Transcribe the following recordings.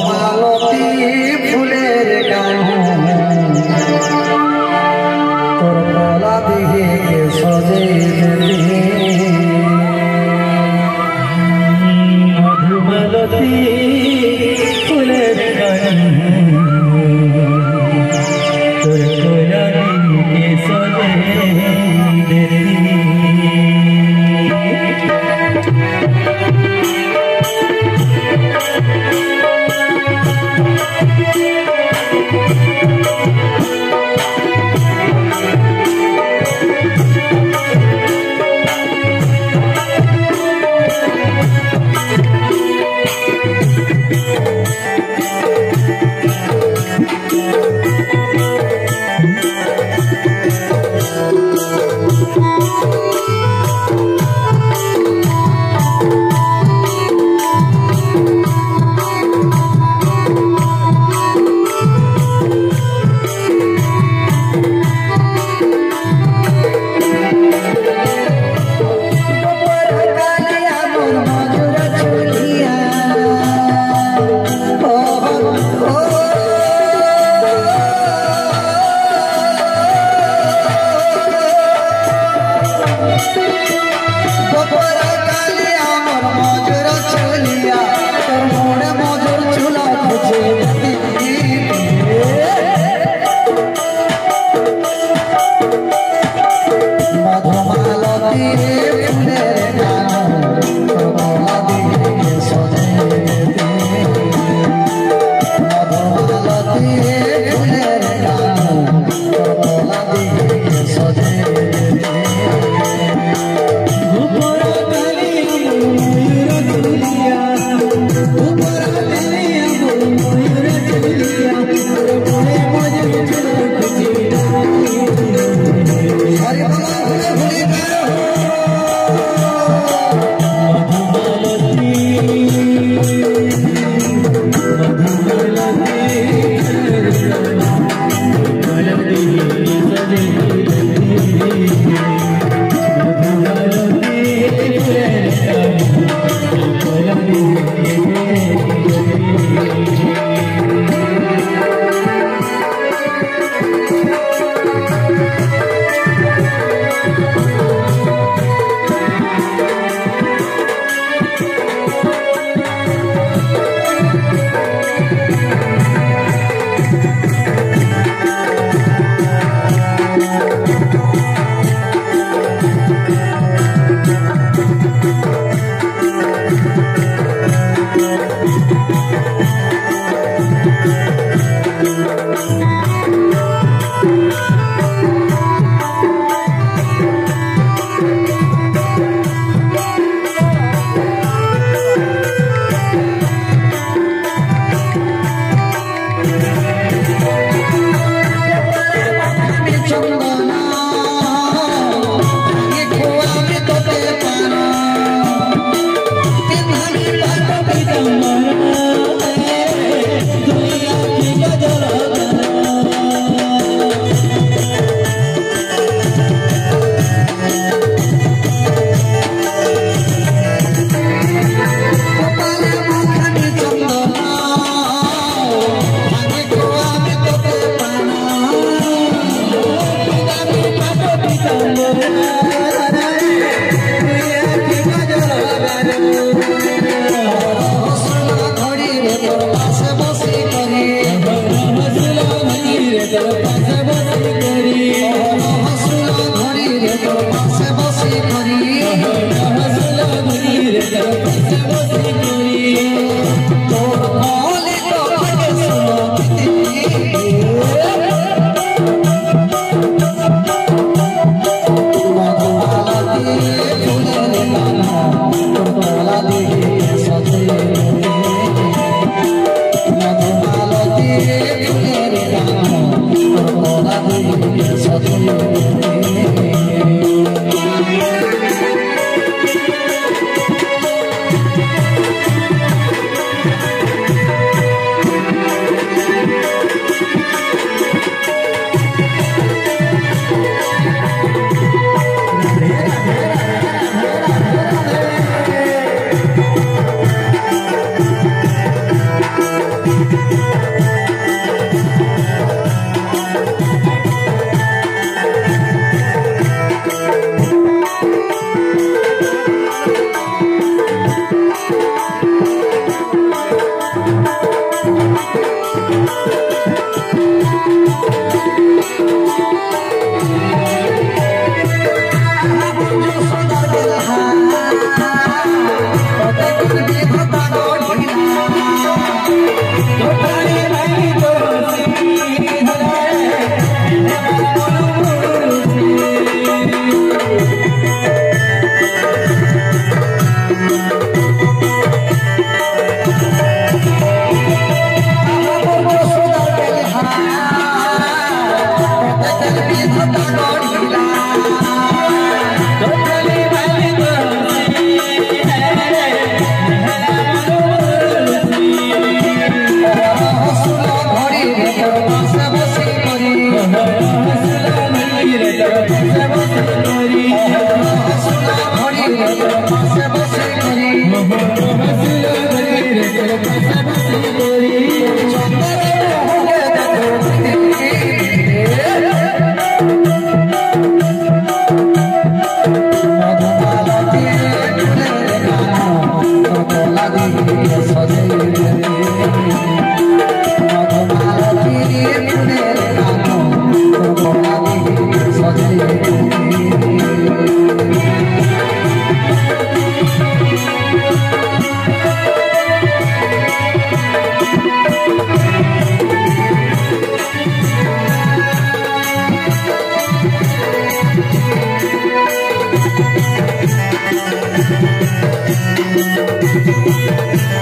Oh. Thank you. Thank you. Thank you. Thank you.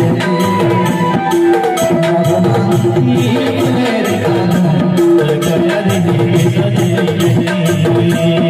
اوه ماني تي ريتا نو